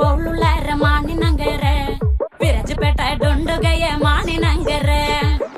ಓಳುಲಾರ ಮಾನಿನಂಗರ ವಿರಜಪೇಟ ಡೊಂಡುಗಯ್ಯ ಮಾ